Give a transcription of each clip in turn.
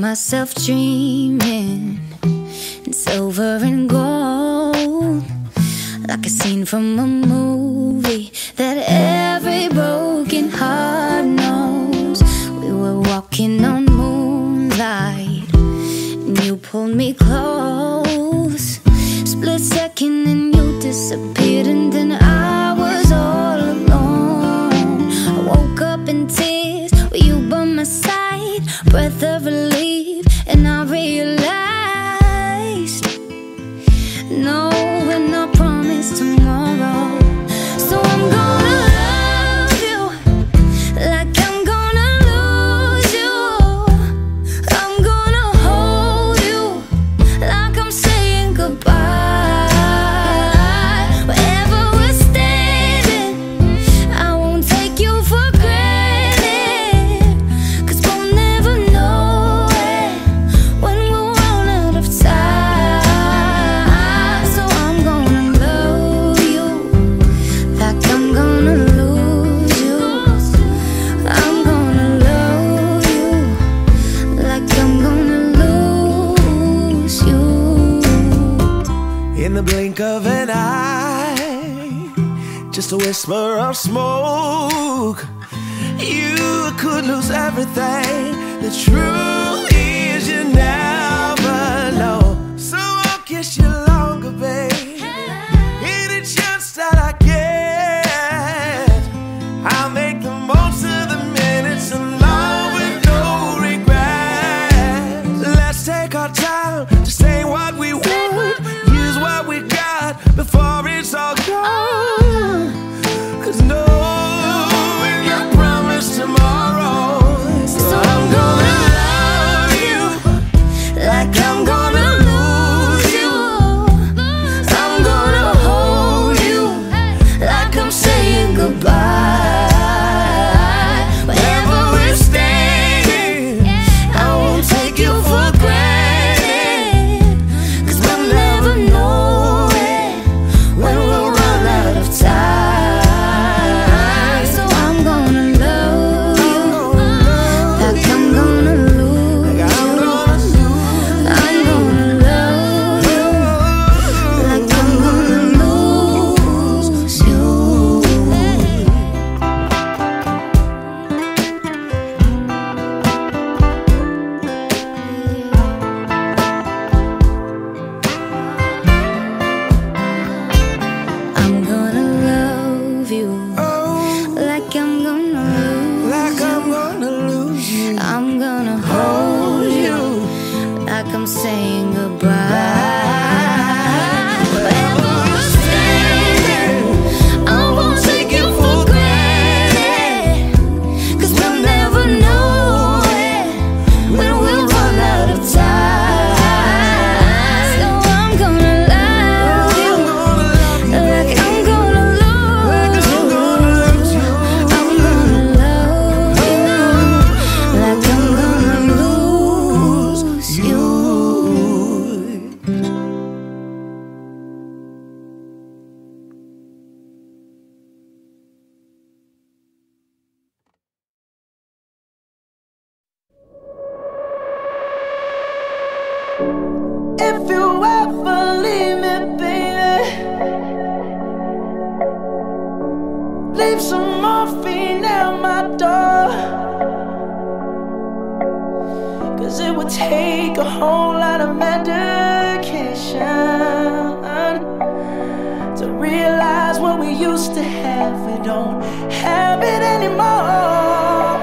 myself dreaming in silver and gold, like a scene from a movie that every broken heart knows. We were walking on moonlight, and you pulled me close. Split second, and you disappeared, and then whisper of smoke, you could lose everything. The truth Realize what we used to have, we don't have it anymore.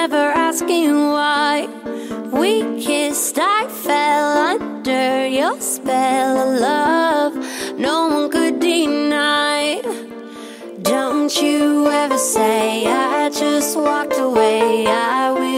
never asking why. We kissed, I fell under your spell of love. No one could deny. Don't you ever say I just walked away. I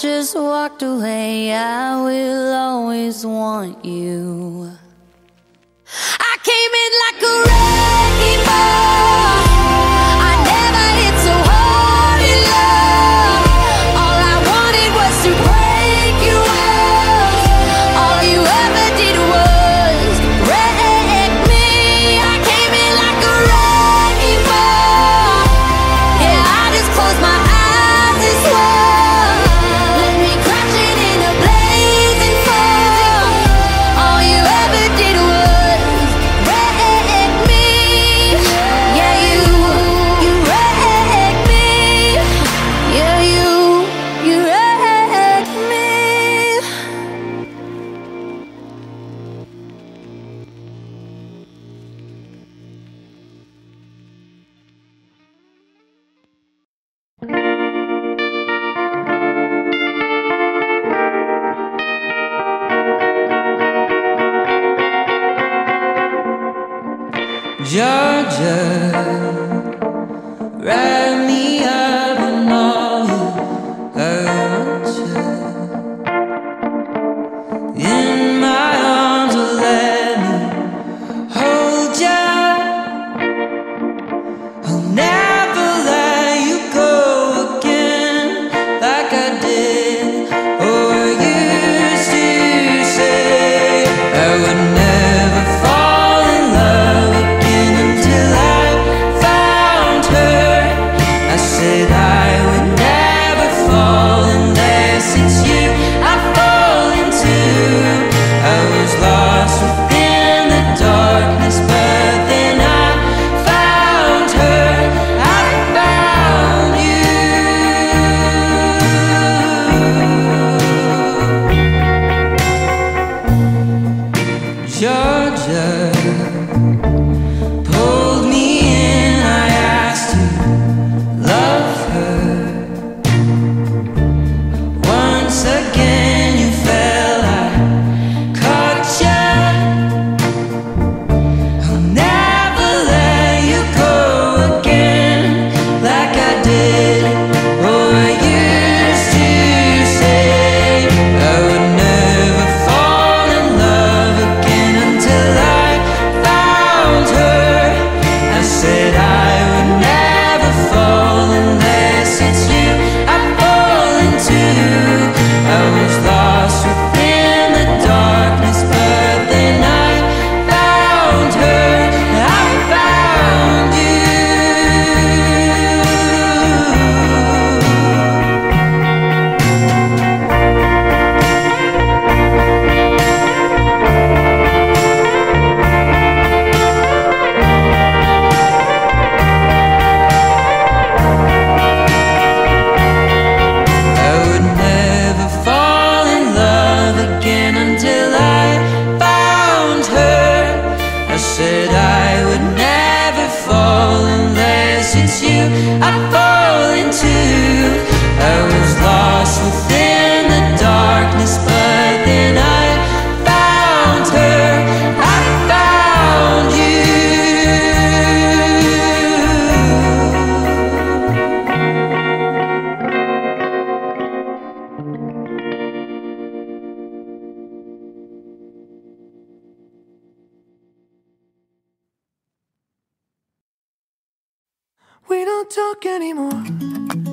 just walked away, I will always want you. I came in like a wreck. Don't talk anymore.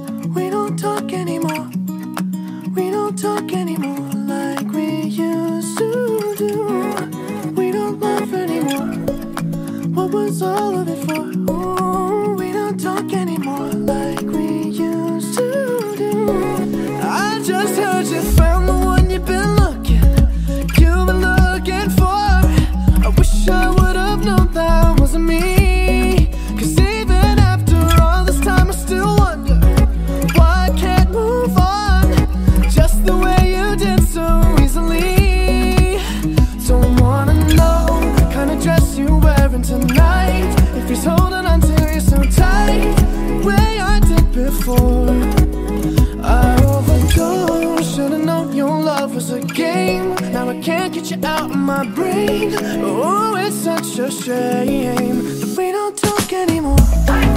My brain. Oh, it's such a shame that we don't talk anymore.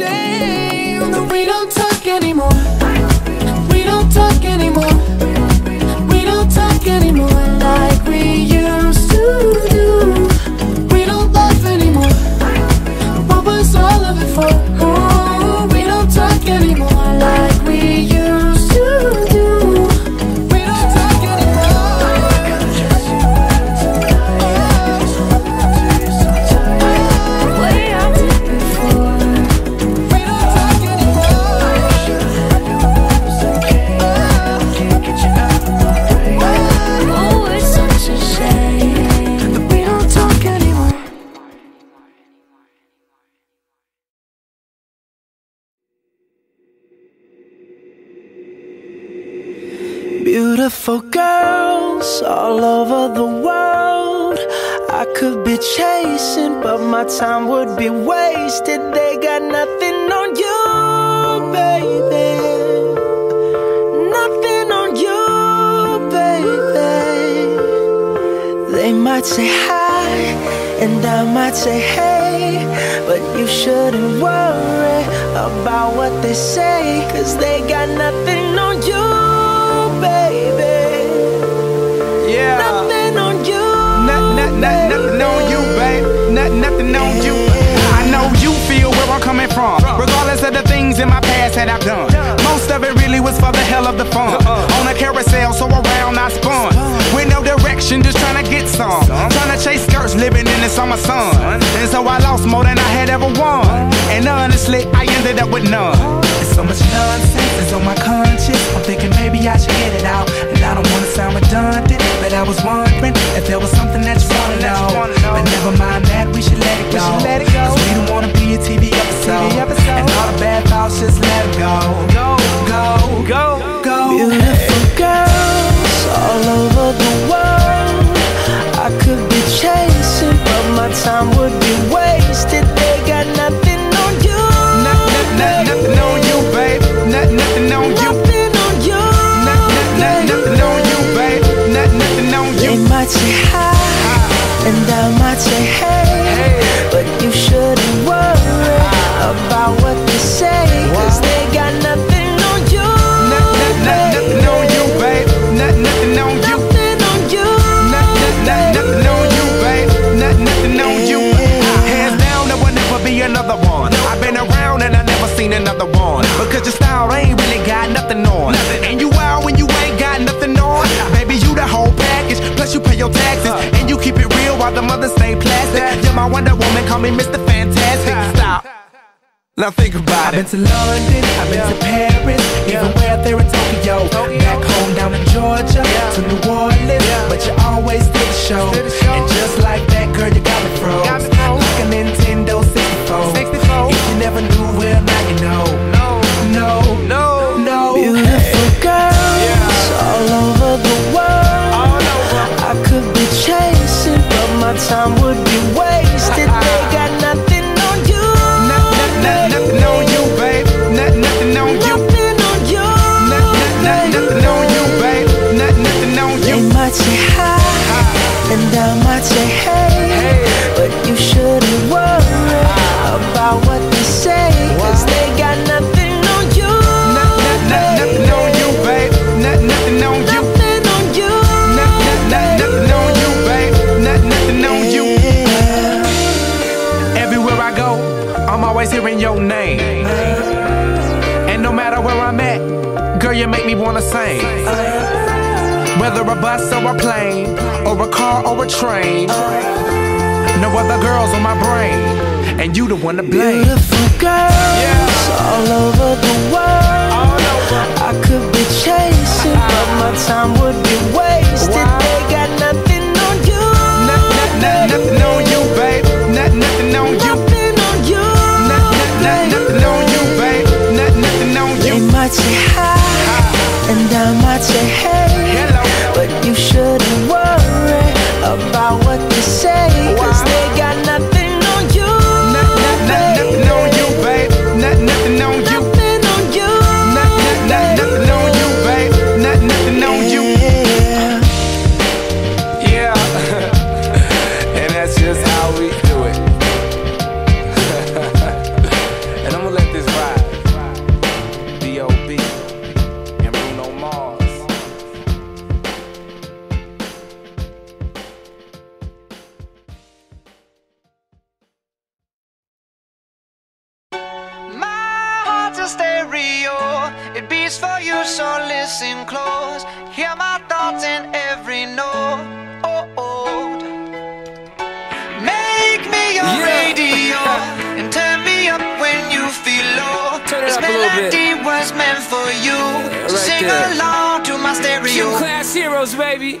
shame that we don't talk anymore. We don't talk anymore. We don't talk anymore be wasted. They got nothing on you, baby. Nothing on you, baby. They might say hi, and I might say hey, but you shouldn't worry about what they say, cause they got nothing on you, baby. Yeah. Nothing on you. Not, not, not, nothing on you, babe. Not, nothing on you. I know you feel where I'm coming from. Regardless of the things in my past that I've done. Most of it really was for the hell of the fun. Uh-uh. On a carousel, so around I spun. With no direction, just trying to get some. Trying to chase skirts, living in the summer sun. And so I lost more than I had ever won. And honestly, I ended up with none. So much nonsense, it's on my conscience. I'm thinking maybe I should get it out. And I don't wanna sound redundant, but I was wondering if there was something that you wanna know. But never mind that, we should let it go. Cause we don't wanna be a TV episode. And all the bad thoughts, just let it go. Go, go, go, go. Beautiful call me Mr. Fantastic. Stop. Now think about it. I've been to London, I've been to Paris, even where there in Tokyo. Back home down in Georgia, to New Orleans, but you always did the show. And just like that, girl, you got me froze. Like a Nintendo 64. If you never knew, well now you know. No, no, no, no. Beautiful girls all over the world. I could be chasing, but my time would might say hey, hey. but you shouldn't worry about what they say, cause they got nothing on you. Nothing on you, babe. Nothing on you. Nothing on you. Nothing on you, babe. Nothing on you. Everywhere I go, I'm always hearing your name. And no matter where I'm at, girl, you make me wanna sing. Whether a bus or a plane, or a car or a train. No other girls on my brain, and you the one to blame. Beautiful girls all over the world. I could be chasing, but my time would be wasted. They got nothing on you. Nothing on you, babe. Nothing on you. Nothing on you. Nothing on you, babe. Nothing on They you. might say hi, and I might say hey, say, cause A stereo. It beats for you, so listen close. Hear my thoughts in every note. Oh, oh. Make me your Yeah. radio and turn me up when you feel low. Turn it this up a little bit. melody was meant for you. So right sing there. along to my stereo. Gym Class Heroes, baby.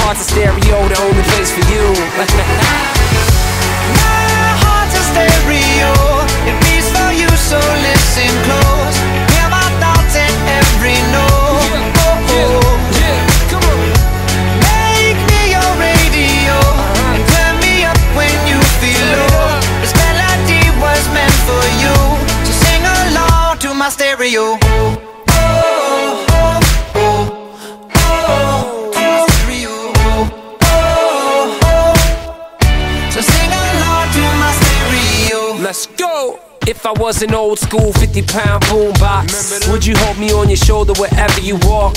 heart's a stereo, the only place for you. was an old school 50 pound boombox, would you hold me on your shoulder wherever you walk?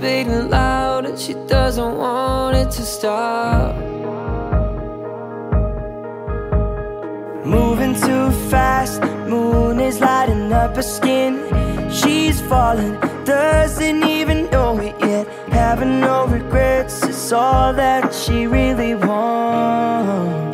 Beating loud, and she doesn't want it to stop. Moving too fast, moon is lighting up her skin. She's falling, doesn't even know it yet. Having no regrets it's all that she really wants.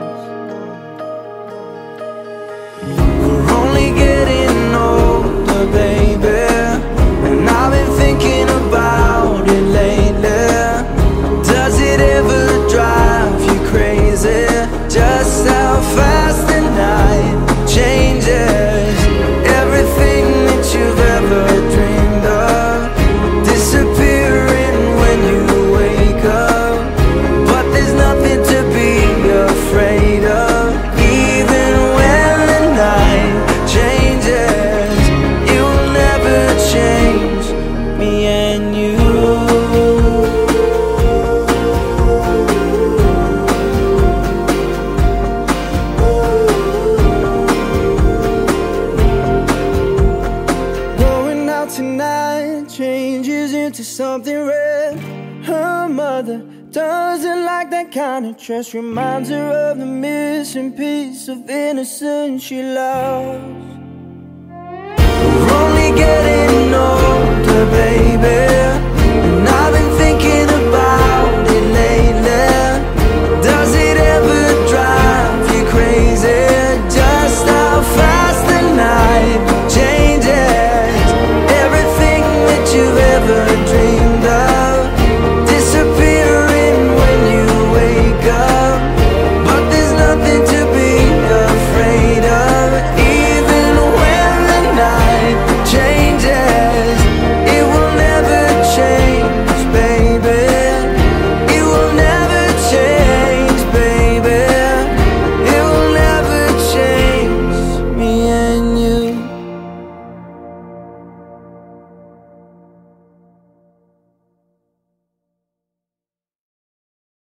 mother doesn't like that kind of trust. Reminds her of the missing piece of innocence she lost. We're only getting older, baby.